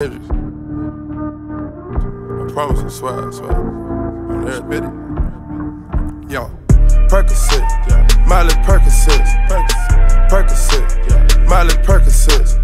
I promise, I swear, I swear. On every bit it. Yo, Percocet, yeah. Miley Percocet, Percocet, yeah. Miley Percocet.